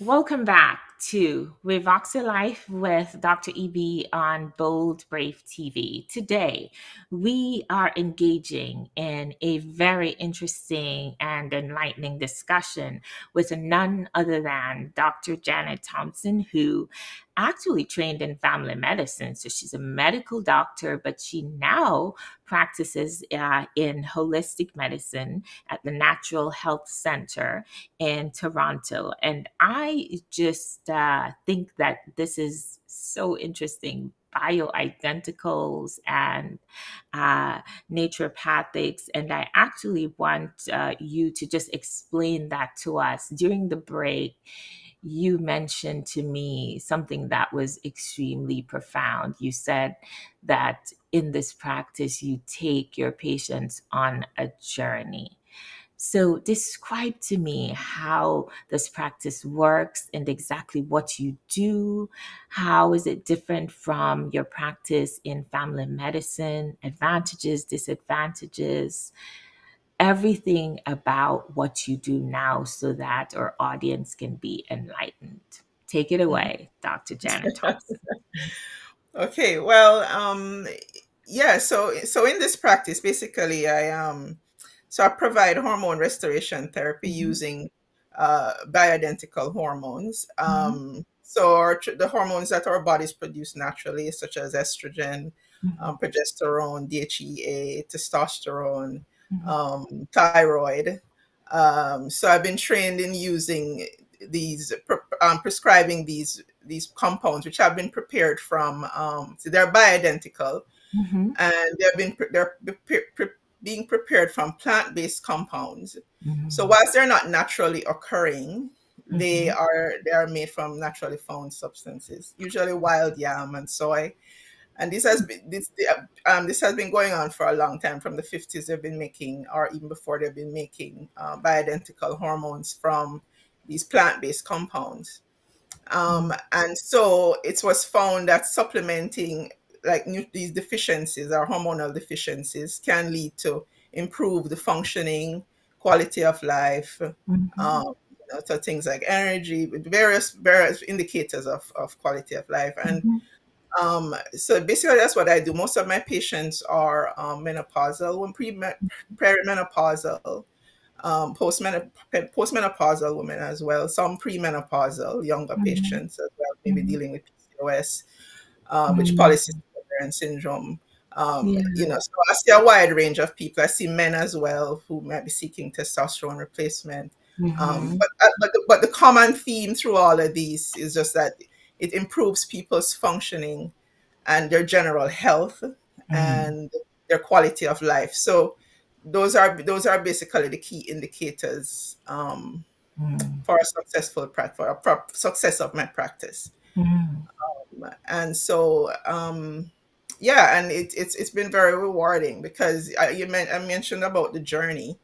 Welcome back to Revoxy Life with Dr. EB on Bold Brave TV. Today, we are engaging in a very interesting and enlightening discussion with none other than Dr. Jannette Thompson, who actually trained in family medicine. So she's a medical doctor, but she now practices uh, in holistic medicine at the Natural Health Center in Toronto. And I just uh, think that this is so interesting bioidenticals and uh, naturopathics. And I actually want uh, you to just explain that to us during the break you mentioned to me something that was extremely profound. You said that in this practice, you take your patients on a journey. So, describe to me how this practice works and exactly what you do. How is it different from your practice in family medicine? Advantages, disadvantages? Everything about what you do now so that our audience can be enlightened. Take it away, Dr. Jannette Thompson. okay, well, um, yeah, so so in this practice, basically, I um, so I provide hormone restoration therapy mm-hmm. using uh, bioidentical hormones. Mm-hmm. Um, mm-hmm. So our, the hormones that our bodies produce naturally, such as estrogen, mm-hmm. um, progesterone, DHEA, testosterone, mm-hmm. um, thyroid. Um, so I've been trained in using these, um, prescribing these these compounds, which have been prepared from. Um, so they're bioidentical, mm-hmm. and they've been they're pre- pre- being prepared from plant-based compounds. Mm-hmm. So whilst they're not naturally occurring, they mm-hmm. are they are made from naturally found substances, usually wild yam and soy and this has been this um, this has been going on for a long time. From the 50s they've been making or even before they've been making uh, bioidentical hormones from these plant-based compounds. Um, and so it was found that supplementing like these deficiencies or hormonal deficiencies can lead to improve the functioning quality of life mm-hmm. um, you know, so things like energy various various indicators of, of quality of life. And mm-hmm um, so basically, that's what I do. Most of my patients are um, menopausal, when pre perimenopausal, um, postmenopausal women as well. Some premenopausal younger mm-hmm. patients as well, maybe mm-hmm. dealing with PCOS, uh, mm-hmm. which polycystic ovarian syndrome. Um, yeah. You know, so I see a wide range of people. I see men as well who might be seeking testosterone replacement. Um, mm-hmm. but, uh, but, the, but the common theme through all of these is just that it improves people's functioning and their general health mm-hmm. and their quality of life. So those are those are basically the key indicators um, mm. for a successful practice, for a success of my practice. Mm. Um, and so, um, yeah, and it, it's it's been very rewarding because I, you meant I mentioned about the journey.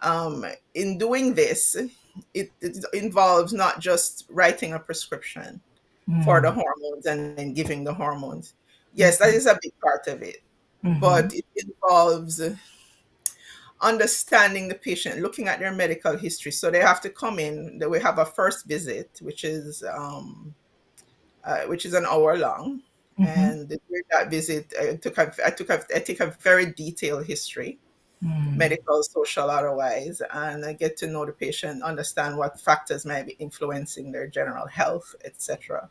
Um, in doing this, it, it involves not just writing a prescription, mm. for the hormones and then giving the hormones. Yes, that is a big part of it, mm-hmm. but it involves understanding the patient, looking at their medical history. So they have to come in. They will have a first visit, which is um, uh, which is an hour long. Mm-hmm. And during that visit, I took a, I took a, I take a very detailed history, mm. medical, social, otherwise, and I get to know the patient, understand what factors might be influencing their general health, etc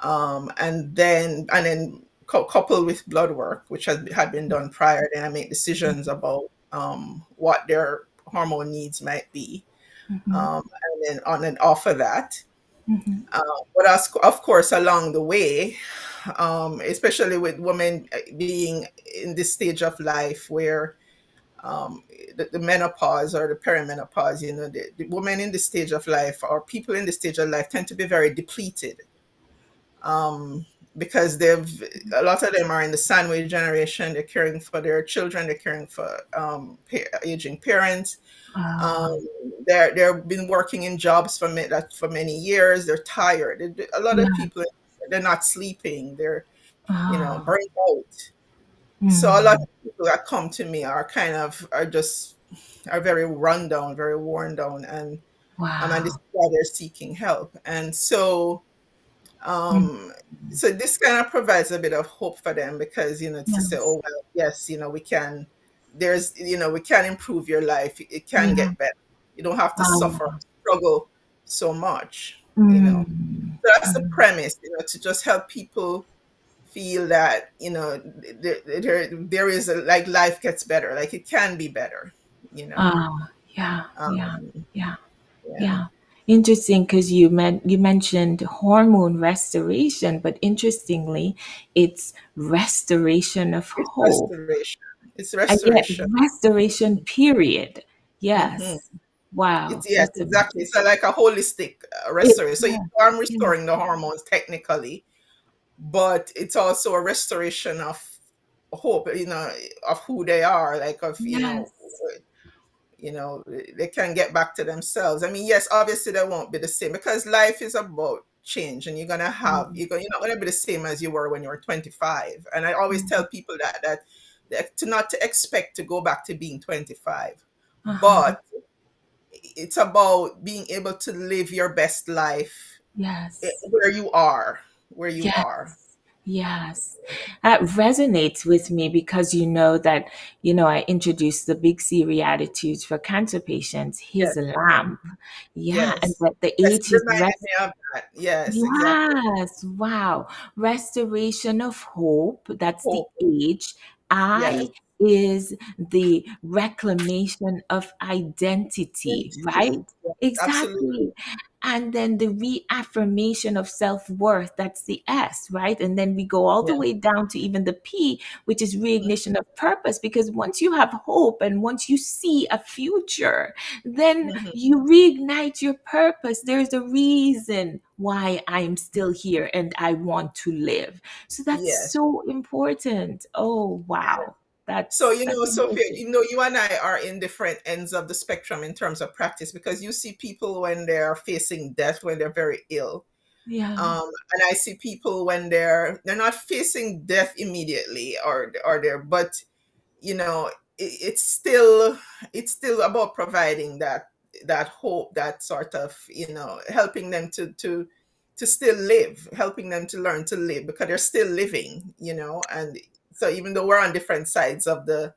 um, and then and then co- coupled with blood work, which had had been done prior, then I make decisions about um, what their hormone needs might be, mm-hmm. um, and then on and off of that. Mm-hmm. Uh, but as, of course, along the way, um, especially with women uh, being in this stage of life where um, the, the, menopause or the perimenopause, you know, the, the women in this stage of life or people in this stage of life tend to be very depleted um, because they've a lot of them are in the sandwich generation. They're caring for their children. They're caring for um, aging parents. Wow. Um, they're they've been working in jobs for me, for many years. They're tired. A lot yeah. of people they're not sleeping. They're wow. you know burnt out. Mm. So a lot of people that come to me are kind of are just are very run down, very worn down, and Wow. And this is why they're seeking help. And so, um, mm. so this kind of provides a bit of hope for them because you know to yes. say, oh well, yes, you know we can. There's you know we can improve your life. It can get better. You don't have to wow. suffer, struggle so much. Mm. You know, so that's the premise. You know, to just help people feel that you know there, there, there is a like life gets better like it can be better you know oh yeah um, yeah yeah yeah, yeah. Interesting because you meant you mentioned hormone restoration but interestingly it's restoration of it's hope restoration it's restoration restoration period yes mm-hmm. Wow. It's, yes, exactly. So like a holistic uh, restoration. so you are restoring yeah. the hormones technically, but it's also a restoration of hope you know of who they are like of you yes. know you know they can get back to themselves i mean yes obviously they won't be the same because life is about change and you're gonna have mm-hmm. you're, gonna, you're not gonna be the same as you were when you were 25 and i always mm-hmm. tell people that, that that to not to expect to go back to being 25 uh-huh. but it's about being able to live your best life yes where you are where you yes. are. Yes, that resonates with me because you know that, you know, I introduced the Big C Reattitudes for cancer patients, his yes. lamp. Yeah, yes. and that the yes, age is. Rest- yes, yes, exactly. wow. Restoration of hope, that's hope. the age. I is the reclamation of identity, right? Exactly. Absolutely and then the reaffirmation of self-worth that's the s right? And then we go all the way down to even the p which is reignition of purpose because once you have hope and once you see a future then mm-hmm. you reignite your purpose. There's a reason why i'm still here and i want to live. So that's yes. so important. Oh wow that's so you know, Sophia, you know, you and I are in different ends of the spectrum in terms of practice because you see people when they're facing death when they're very ill. Yeah. Um, and I see people when they're they're not facing death immediately or or they're but you know it, it's still it's still about providing that that hope that sort of you know helping them to to to still live helping them to learn to live because they're still living you know and so even though we're on different sides of the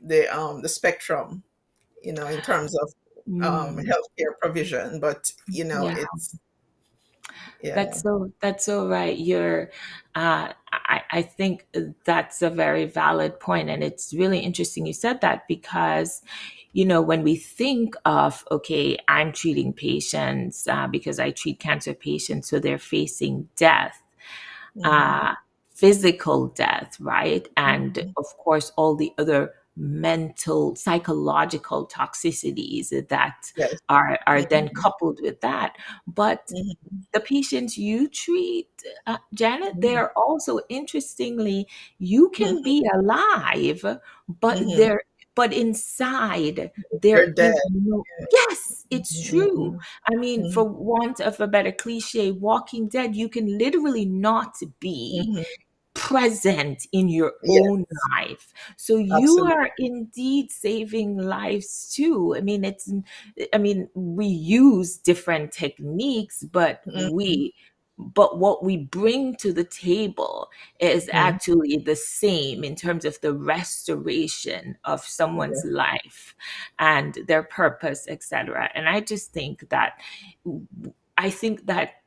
the um the spectrum you know in terms of um mm. healthcare provision but you know yeah. it's yeah. That's so that's so right. You're uh I, I think that's a very valid point and it's really interesting you said that because you know when we think of okay i'm treating patients uh, because i treat cancer patients so they're facing death mm-hmm. uh, physical death, right? And mm-hmm. of course, all the other mental psychological toxicities that yes. are are mm-hmm. then coupled with that but mm-hmm. the patients you treat uh, jannette mm-hmm. they're also interestingly you can be mm-hmm. alive but mm-hmm. they're but inside there is no yes it's true i mean for want of a better cliche walking dead you can literally not be present in your yes. own life. So you Absolutely. are indeed saving lives too. I mean, it's, I mean, we use different techniques, but mm-hmm. we, but what we bring to the table is mm-hmm. actually the same in terms of the restoration of someone's yeah. life and their purpose, etc. And I just think that, I think that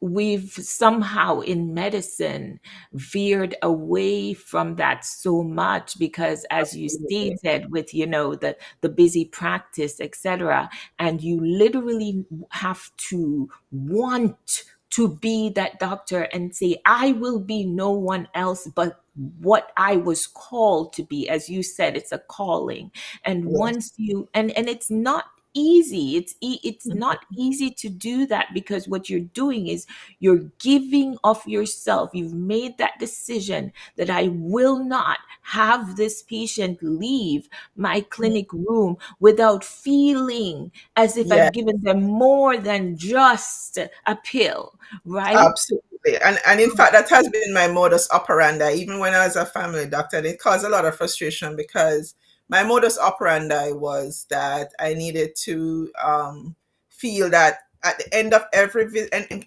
we've somehow in medicine veered away from that so much because as you stated with you know the the busy practice etc and you literally have to want to be that doctor and say i will be no one else but what i was called to be. As you said it's a calling. And yes. once you and and it's not easy. It's it's mm-hmm. not easy to do that because what you're doing is you're giving of yourself. You've made that decision that i will not have this patient leave my mm-hmm. clinic room without feeling as if i've given them more than just a pill right? Absolutely. And and in fact that has been my modus operandi. Even when i was a family doctor it caused a lot of frustration because my modus operandi was that I needed to um, feel that at the end of every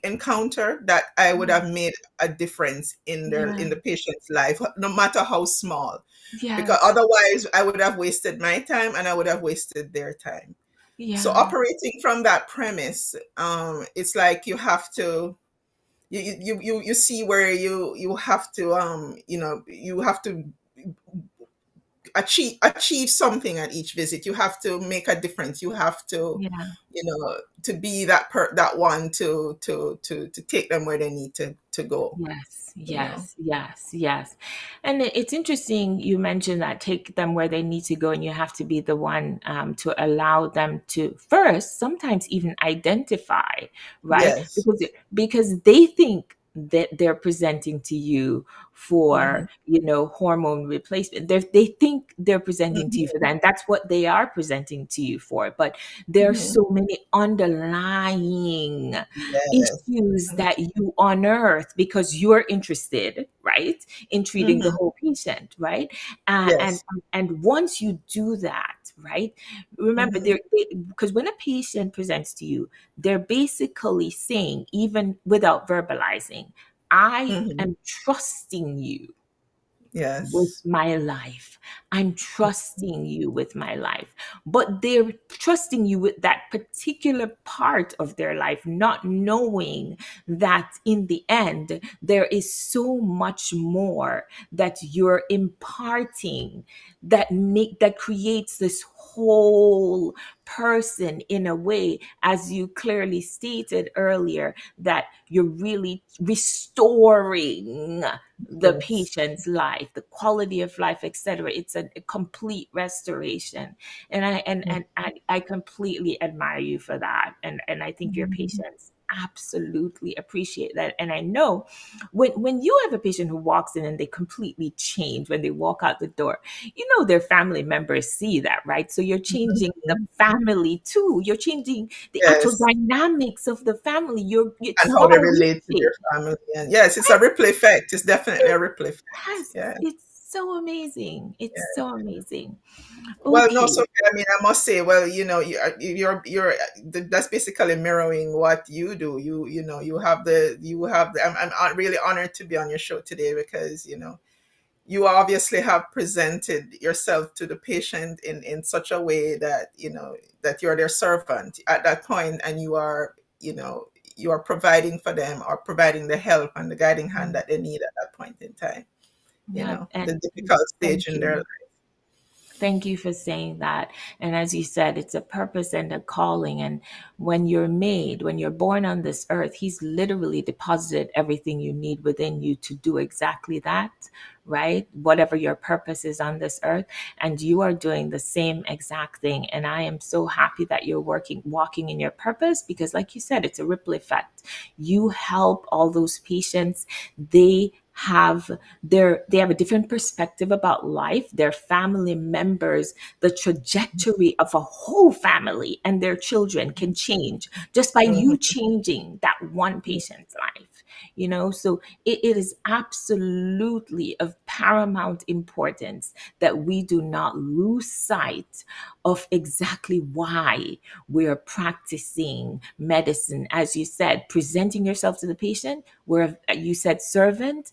encounter that I would have made a difference in their Yeah. in the patient's life, no matter how small. Yeah. Because otherwise, I would have wasted my time and I would have wasted their time. Yeah. So operating from that premise, um, it's like you have to you you you you see where you you have to um you know you have to achieve achieve something at each visit you have to make a difference you have to yeah. you know to be that per that one to to to to take them where they need to to go Yes, you know yes, yes, yes. And it's interesting you mentioned that take them where they need to go, and you have to be the one um, to allow them to first, sometimes even identify, right? yes Because because they think that they're presenting to you for hmm you know hormone replacement. They they think they're presenting to you for that and that's what they are presenting to you for but there are hmm so many underlying yes. issues that you unearth because you're interested right in treating the hmm whole patient right? Uh, and yes. and once you do that right? Remember hmm there because when a patient presents to you they're basically saying even without verbalizing i hmm am trusting you with my life. I'm trusting you with my life. But they're trusting you with that particular part of their life, not knowing that in the end, there is so much more that you're imparting that make that creates this whole person in a way as you clearly stated earlier that you're really restoring the yes. patient's life the quality of life etc it's a, a complete restoration. And i and, and I, I completely admire you for that. And and i think your Mhm. patients absolutely appreciate that. And i know when when you have a patient who walks in and they completely change when they walk out the door you know their family members see that right? So you're changing the Mhm. family too. You're changing the actual dynamics of the family. You're it's and how they relate to their family. And yes it's a ripple effect. It's definitely a ripple effect. Yes, yeah it's so amazing. It's yeah so amazing. Well, no, so I mean, I must say, well, you know, you are, you're you're that's basically mirroring what you do. You you know, you have the you have the. I'm I'm really honored to be on your show today because you know you obviously have presented yourself to the patient in in such a way that you know that you're their servant at that point, and you are you know you are providing for them or providing the help and the guiding hand Mm, that they need at that point in time. You Yeah, know, the difficult stage in their you. Thank you for saying that. And as you said, it's a purpose and a calling. And when you're made, when you're born on this earth, He's literally deposited everything you need within you to do exactly that, right? Whatever your purpose is on this earth. And you are doing the same exact thing. And I am so happy that you're working, walking in your purpose because, like you said, it's a ripple effect. You help all those patients. They have their they have a different perspective about life their family members the trajectory of a whole family and their children can change just by you Mhm. changing that one patient's life you know so it, it is absolutely of paramount importance that we do not lose sight of exactly why we're practicing medicine as you said presenting yourself to the patient where you said servant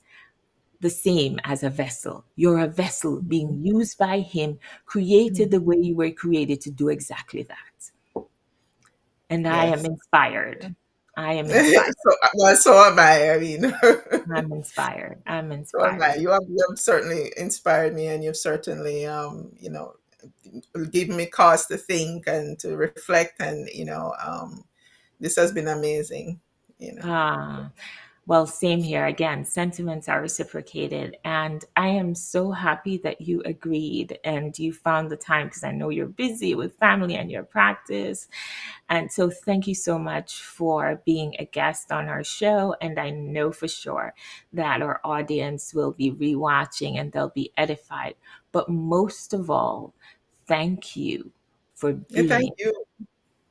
the same as a vessel. You're a vessel being used by Him, created the way you were created to do exactly that. And I am inspired. I am inspired. so well, so am I. I mean, I'm inspired. I'm so am I. inspired. You have, you have certainly inspired me, and you've certainly, um, you know, given me cause to think and to reflect, and you know, um, this has been amazing. You know, Ah, well, same here. Again, sentiments are reciprocated. And I am so happy that you agreed and you found the time because I know you're busy with family and your practice. And so, thank you so much for being a guest on our show. And I know for sure that our audience will be rewatching and they'll be edified. But most of all, thank you for being you,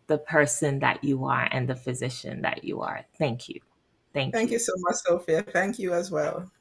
the person that you are and the physician that you are. Thank you. Thank thank you you. so much, Sophia. Thank you as well.